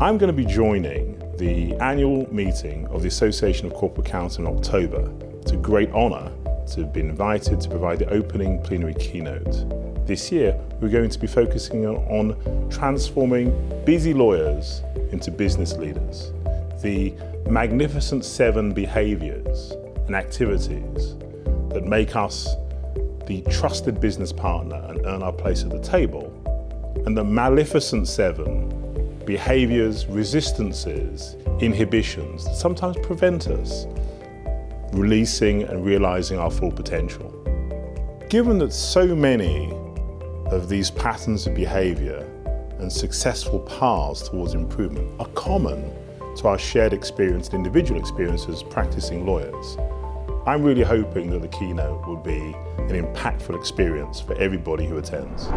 I'm going to be joining the annual meeting of the Association of Corporate Counsel in October. It's a great honour to have been invited to provide the opening plenary keynote. This year, we're going to be focusing on transforming busy lawyers into business leaders. The magnificent seven behaviours and activities that make us the trusted business partner and earn our place at the table, and the maleficent seven behaviours, resistances, inhibitions that sometimes prevent us releasing and realising our full potential. Given that so many of these patterns of behaviour and successful paths towards improvement are common to our shared experience and individual experience as practicing lawyers, I'm really hoping that the keynote will be an impactful experience for everybody who attends.